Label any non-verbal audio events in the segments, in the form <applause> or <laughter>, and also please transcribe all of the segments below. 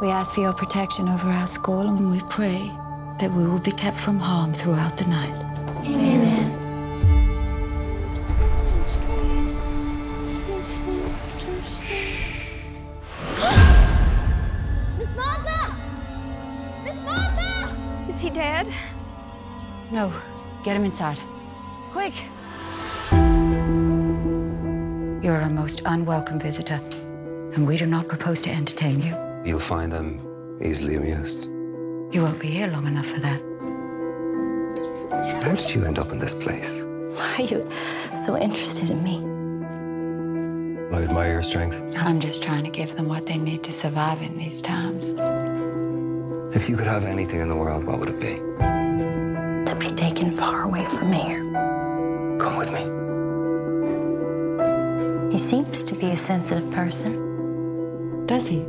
We ask for your protection over our school and we pray that we will be kept from harm throughout the night. Amen. <gasps> Miss Martha! Miss Martha! Is he dead? No, get him inside. Quick! You're a most unwelcome visitor, and we do not propose to entertain you. You'll find them easily amused. You won't be here long enough for that. How did you end up in this place? Why are you so interested in me? I admire your strength. I'm just trying to give them what they need to survive in these times. If you could have anything in the world, what would it be? To be taken far away from here. Come with me. He seems to be a sensitive person. Does he?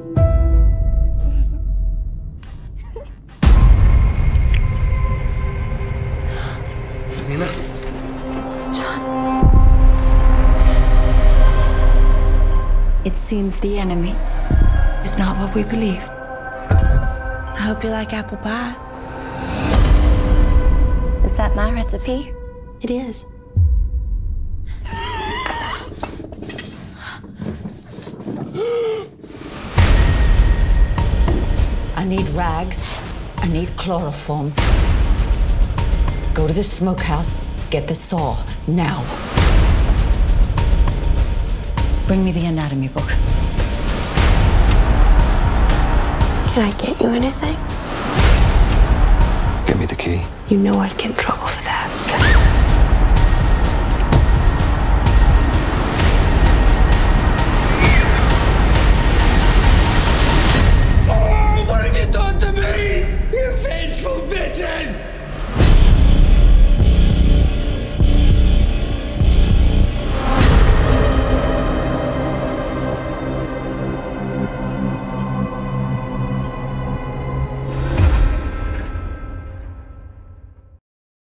It seems the enemy is not what we believe. I hope you like apple pie. Is that my recipe? It is. I need rags. I need chloroform. Go to the smokehouse. Get the saw. Now. Bring me the anatomy book. Can I get you anything? Give me the key. You know I'd get in trouble.